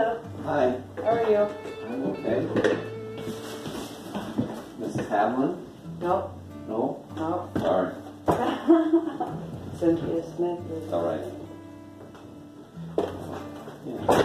Hello, Hi, how are you? I'm okay. Mrs. Hamlin? Nope, No? nope. Sorry. Cynthia Smith. All right. Yeah.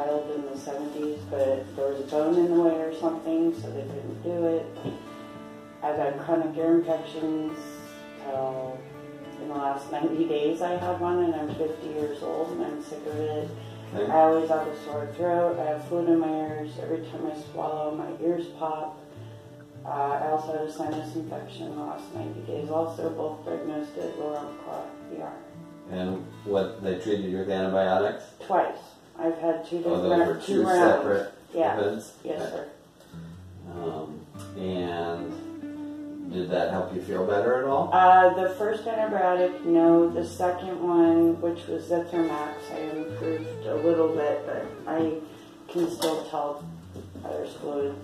Child in the seventies, but there was a bone in the way or something, so they couldn't do it. I've had chronic ear infections till in the last ninety days I had one and I'm fifty years old and I'm sick of it. I always have a sore throat. I have fluid in my ears. Every time I swallow, my ears pop. Uh, I also had a sinus infection in the last 90 days. Also, both diagnosed at lower clot ER. And what, they treated you with antibiotics? Twice. I've had two Oh, different those were two rounds. separate Yeah. events? Yes, Okay. sir. Um, and did that help you feel better at all? Uh, the first antibiotic, no. The second one, which was Zithromax, I improved a little bit, but I can still tell there's fluid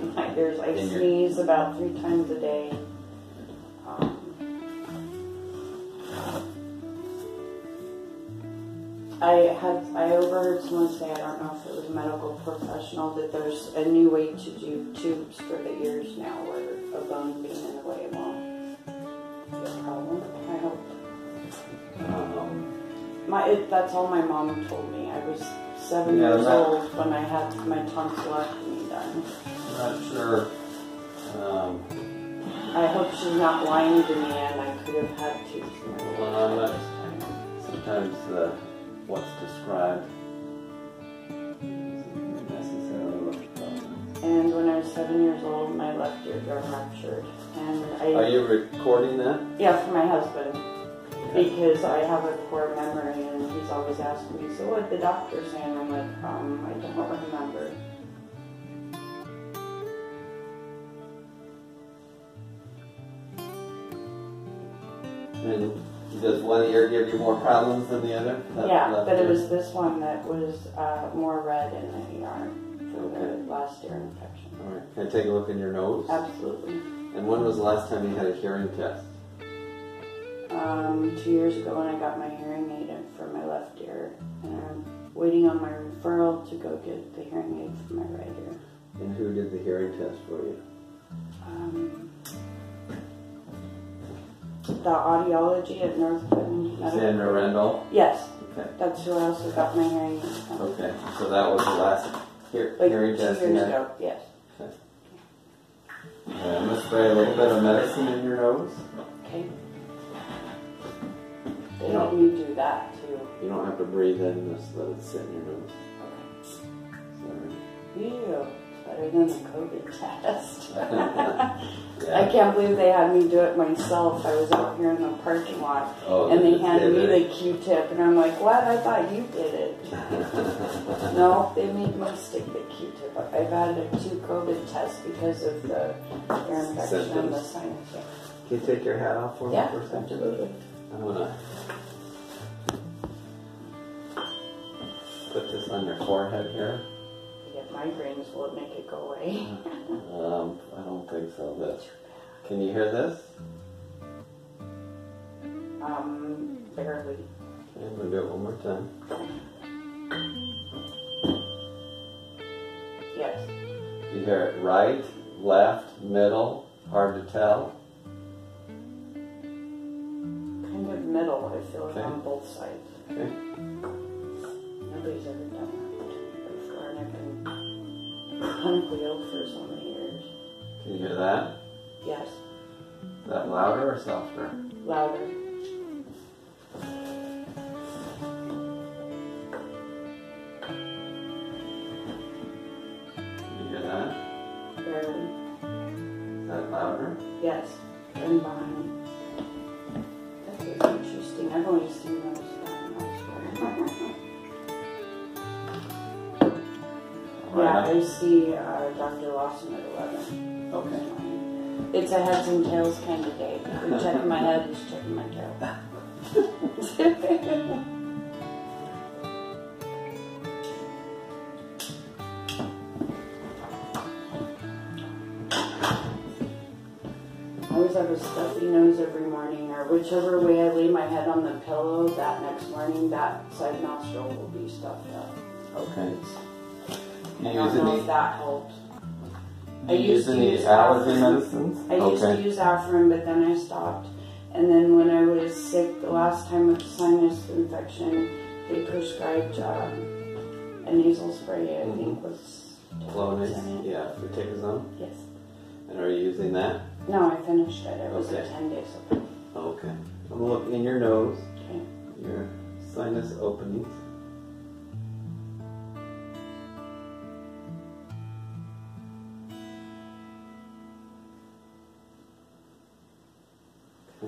in my ears. I In your- sneeze about three times a day. Um, I had I overheard someone say I don't know if it was a medical professional that there's a new way to do tubes for the ears now where a bone being in the way won't be a problem. I hope. Um, My it, that's all my mom told me. I was seven Yeah, years old when I had my tonsillectomy done. I'm not sure. Um, I hope she's not lying to me and I could have had tubes Well, I'm not- sometimes uh, what's described isn't necessarily what And when I was seven years old, my left eardrum ruptured. And I. Are you recording that? Yeah, for my husband. Because I have a poor memory and he's always asking me, so what did the doctor say? And I'm like, um, I don't remember. And does one ear give you more problems than the other? That yeah, but it was this one that was uh, more red in the ER for the last ear infection. All right. Can I take a look in your nose? Absolutely. And when was the last time you had a hearing test? Um, two years ago when I got my hearing aid for my left ear. And I'm waiting on my referral to go get the hearing aid for my right ear. And who did the hearing test for you? Um, the audiology at Medical. Sandra Rendell? Yes, Okay. that's who I also got my hearing from. Okay. So that was the last hear- Like hearing test you had? ago, yes. Uh, I'm gonna spray a little bit of medicine in your nose. Okay. They me do that too. You don't have to breathe in, just let it sit in your nose. Okay. Ew, it's better than the COVID test. Sorry. I can't believe they had me do it myself. I was out here in the parking lot Oh, and they handed me the Q-tip and I'm like, what? I thought you did it. it. No, they made me stick the Q-tip. I've had a two COVID tests because of the ear infection and the Symptoms. sinus. Can you take your hat off for me Yeah, for a second? absolutely. I'm gonna put this on your forehead here. Migraines, will it make it go away? Um, I don't think so. But can you hear this? Um, barely. Okay, I'm gonna do it one more time. Yes. You hear it right, left, middle, hard to tell. Kind of middle, I feel like Okay. on both sides. Okay. Been chronically ill for so many years. Can you hear that? Yes, Is that louder or softer? louder. It's a heads and tails kind of day. You're checking my head, he's checking my tail. I always have a stuffy nose every morning, or whichever way I lay my head on the pillow, that next morning, that side nostril will be stuffed up. Okay. I don't know if that helped. I used use to use allergy Afrin. medicines? I used to use Afrin, but then I stopped. And then when I was sick the last time with sinus infection, they prescribed um, a nasal spray. I think was Flonase? Yeah, fluticasone. Yes. And are you using that? No, I finished it. It was a ten day supply. Okay. I'm gonna look in your nose, Okay. your sinus openings. A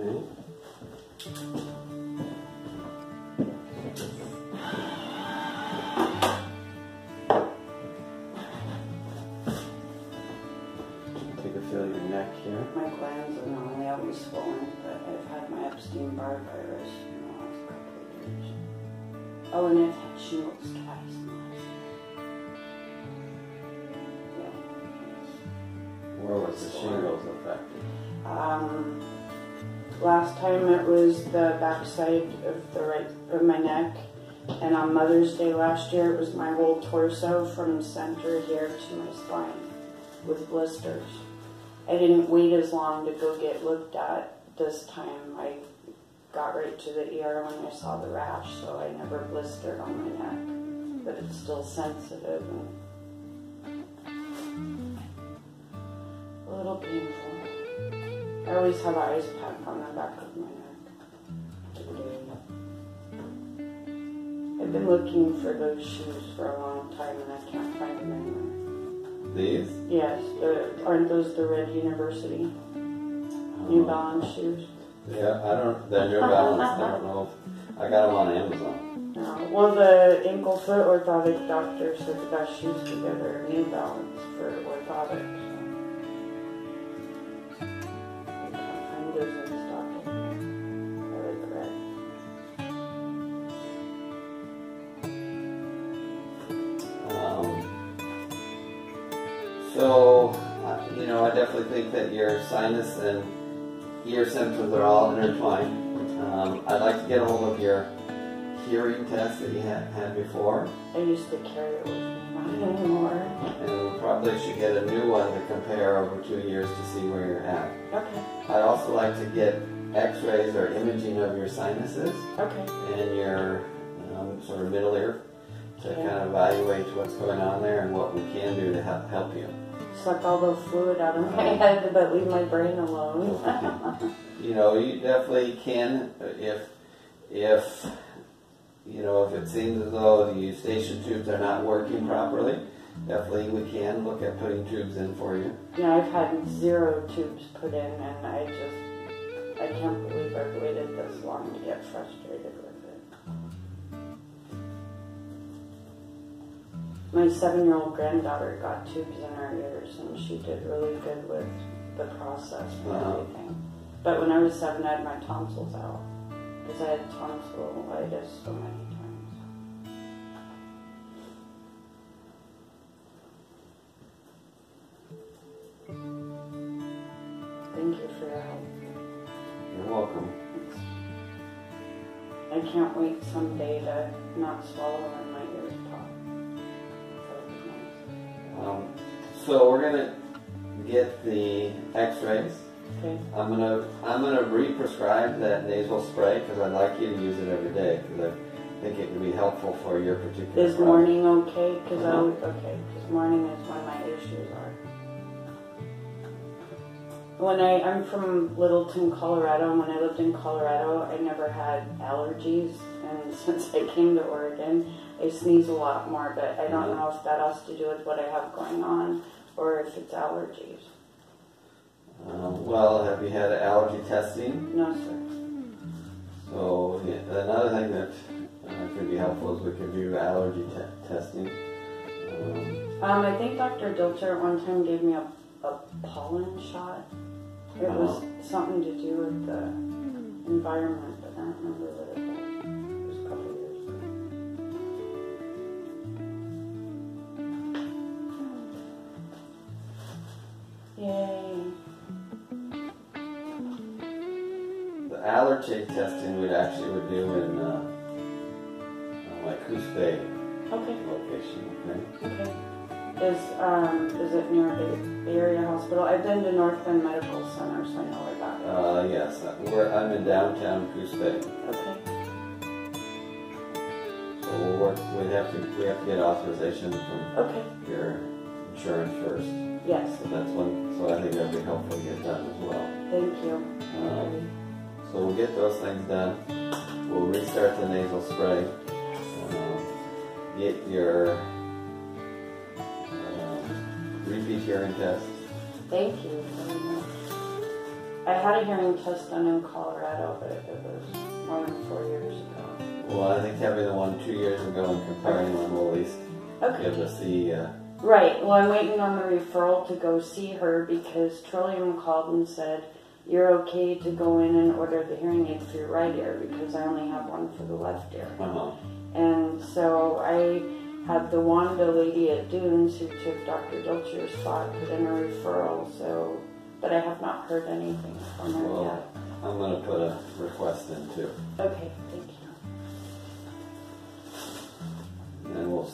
feel your neck here. My glands are not only always swollen, but I've had my Epstein Barr virus in the last couple of years. Oh, and I've had shingles twice in the last year. Yeah. Where was the shingles affected? Um, last time it was the backside of the right of my neck, and on Mother's Day last year it was my whole torso from center here to my spine with blisters. I didn't wait as long to go get looked at this time. I got right to the ER when I saw the rash, so I never blistered on my neck, but it's still sensitive and a little painful. I always have an ice pack on the back of my neck. I've been looking for those shoes for a long time and I can't find them anywhere. These? Yes, the, aren't those the Red University New oh. Balance shoes? Yeah, I don't, they're New Balance, I don't know. I got them on Amazon. No. Well, the ankle foot orthotic doctor said the best shoes to get are New Balance for orthotics. Your sinus and ear symptoms are all intertwined. Um, I'd like to get a hold of your hearing test that you had, had before, I used to carry it with me, not anymore. and we probably should get a new one to compare over two years to see where you're at. Okay, I'd also like to get x-rays or imaging of your sinuses okay. and your um, sort of middle ear to kind of evaluate what's going on there and what we can do to help, help you. Suck all the fluid out of my head, but leave my brain alone. You know, you definitely can uh, if if you know if it seems as though the eustachian tubes are not working properly. Definitely, we can look at putting tubes in for you. you know, I've had zero tubes put in, and I just, I can't believe I've waited this long to get frustrated My seven-year-old granddaughter got tubes in her ears, and she did really good with the process and everything. But when I was seven, I had my tonsils out because I had tonsillitis so many times. Thank you for your help. You're welcome. I can't wait someday to not swallow when so we're gonna get the X-rays. Okay. I'm gonna I'm gonna re-prescribe that nasal spray because I'd like you to use it every day because I think it can be helpful for your particular. Is problem. morning okay? Because I Uh-huh. always, okay, because morning is when my issues are. When I I'm from Littleton, Colorado, and when I lived in Colorado, I never had allergies, and since I came to Oregon, I sneeze a lot more. But I don't Mhm. know if that has to do with what I have going on, or if it's allergies. Um, well, have you had allergy testing? No, sir. So yeah, another thing that uh, could be helpful is we could do allergy te- testing. Um, Um, I think Dr. Dilcher at one time gave me a, a pollen shot. It was Uh-huh. something to do with the environment, but I don't remember Yay. the allergy testing we'd actually would do in uh, like Coos Bay Okay. location, okay? Okay. Is um is it near the Bay Area Hospital? I've been to North Bend Medical Center, so I know where that is. Uh, yes, we're, I'm in downtown Coos Bay, Okay. so we'll work, we have to, we have to get authorization from Okay. your insurance first. Yes. So that's one, so I think that'd be helpful to get done as well. Thank you. Um, So we'll get those things done. We'll restart the nasal spray. Um, Get your um, repeat hearing test. Thank you very much. I had a hearing test done in Colorado, but it was more than four years ago. Well, I think having the one two years ago and comparing them will at least Okay. give us the, uh, Right. Well, I'm waiting on the referral to go see her because Trillium called and said you're okay to go in and order the hearing aid for your right ear because I only have one for the left ear. uh-huh. And so I had the Wanda lady at Dunes who took Dr. Dilcher's spot put in a referral. So, but I have not heard anything from her Well, yet. I'm gonna put a request in too. Okay. Thank you. And we'll,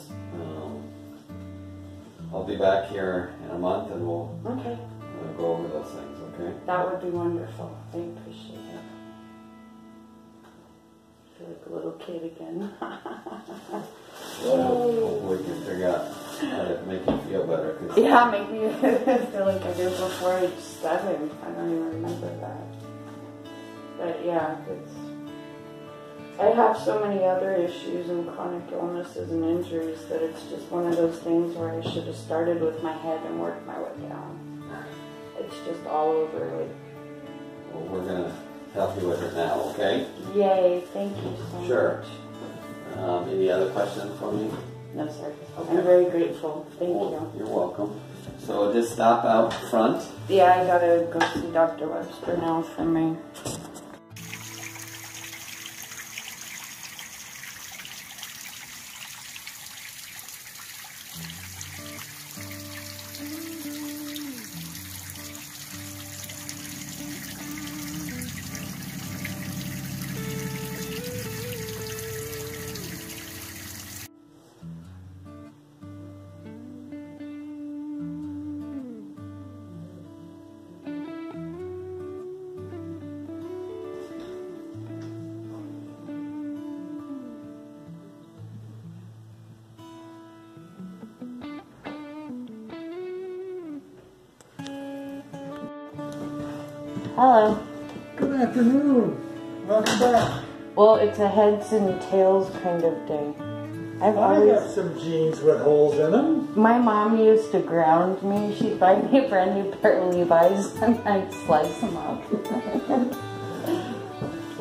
I'll be back here in a month and we'll Okay. uh, go over those things, okay? That would be wonderful. I appreciate it. I feel like a little kid again. Hopefully we can figure out how to make you feel better. 'cause- yeah, make me feel like I did before age seven. I don't even remember that. But yeah, it's. I have so many other issues and chronic illnesses and injuries that it's just one of those things where I should have started with my head and worked my way down. It's just all over. Like, Well, we're gonna help you with it now, okay? yay! Thank you so Sure. much. Um, any other questions for me? No, sir. Okay. I'm very grateful. Thank Well, you. You're welcome. So just stop out front. Yeah, I gotta go see Dr. Webster now for my. Hello. Good afternoon. Welcome back. Well, it's a heads and tails kind of day. I've I always. got some jeans with holes in them. My mom used to ground me. She'd buy me a brand new pair of Levi's and I'd slice them up.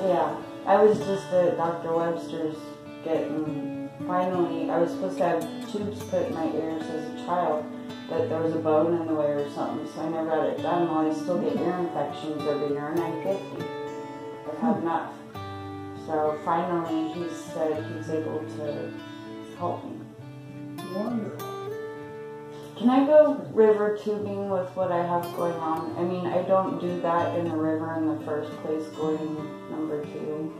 yeah, I was just at Dr. Webster's getting. Finally, I was supposed to have tubes put in my ears as a child, but there was a bone in the way or something, so I never had it done. Well, I still get ear infections every year, and I'm 50. I've had enough. So finally, he said he's able to help me. Wonderful. Can I go river tubing with what I have going on? I mean, I don't do that in the river in the first place, going number two.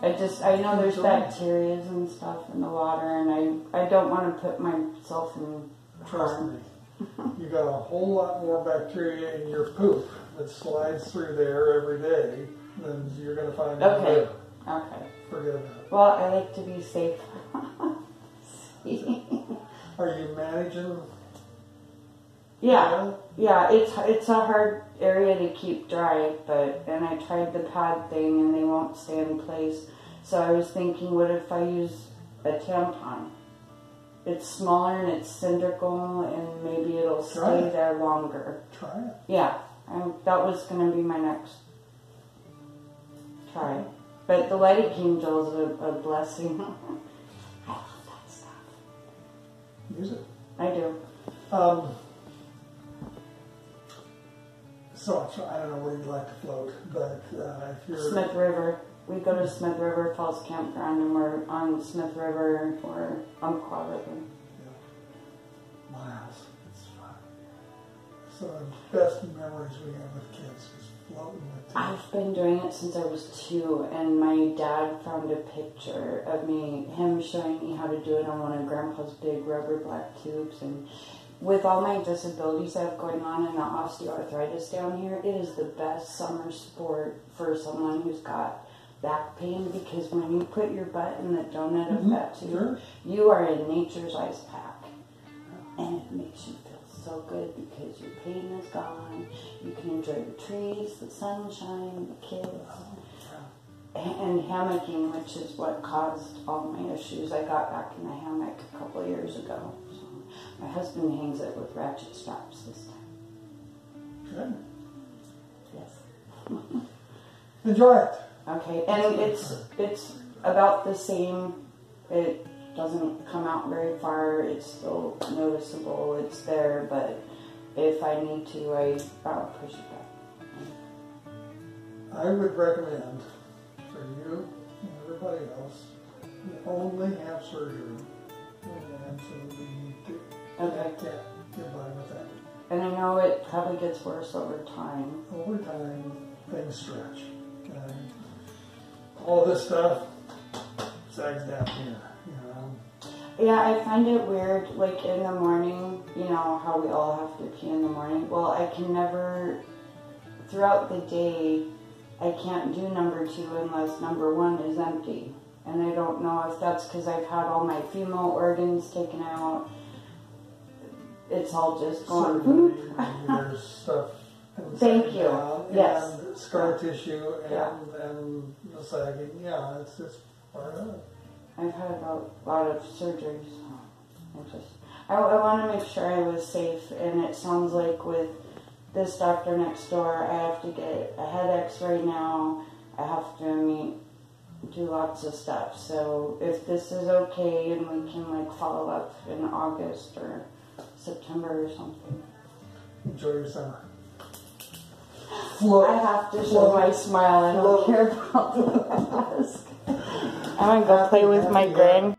I just, I know there's bacteria and stuff in the water, and I, I don't want to put myself in Trust me. You got a whole lot more bacteria in your poop that slides through there every day than you're going to find in Okay. river. Okay. Forget about it. Well, I like to be safe. Are you managing? Yeah. Yeah, it's it's a hard area to keep dry, but and I tried the pad thing and they won't stay in place. So I was thinking, what if I use a tampon? It's smaller and it's cylindrical, and maybe it'll Try stay it. there longer. Try it. Yeah, um, that was gonna be my next try. But the lighting angel is a, a blessing. I love that stuff. use it. I do. Um, so I don't know where you'd like to float, but uh, if you're Smith River. We go to Smith River Falls Campground and we're on Smith River or Umpqua River. Yeah. Miles, it's fun. Some of the best memories we have with kids is floating with them. I've been doing it since I was two, and my dad found a picture of me, him showing me how to do it on one of Grandpa's big rubber black tubes. And with all my disabilities I have going on and the osteoarthritis down here, it is the best summer sport for someone who's got back pain because when you put your butt in the donut of Mhm, that tube, sure. you are in nature's ice pack. And it makes you feel so good because your pain is gone. You can enjoy the trees, the sunshine, the kids. And hammocking, which is what caused all my issues. I got back in the hammock a couple of years ago. My husband hangs it with ratchet straps this time. Good. Yes. Enjoy it. Okay, and it's it's about the same. It doesn't come out very far. It's still noticeable. It's there, but if I need to, I I'll push it back. I would recommend for you and everybody else, you only have surgery when you absolutely need to. Okay. I can't get by with that. And I know it probably gets worse over time. Over time, things stretch. And all this stuff sags down here, you know. Yeah, I find it weird, like in the morning, you know, how we all have to pee in the morning. Well, I can never, throughout the day, I can't do number two unless number one is empty. And I don't know if that's because I've had all my female organs taken out. It's all just going Certainly, boop. there's stuff. Thank you. down Yes. And scar tissue and, Yeah. and the sagging, yeah, it's just part of it. I've had about a lot of surgeries. I just, I, I want to make sure I was safe, and it sounds like with this doctor next door, I have to get a head X-ray now. I have to meet, do lots of stuff. So if this is okay, and we can like follow up in August or September or something. Enjoy your summer. I have to show my smile. I don't care about the mask. I'm gonna go play with my grand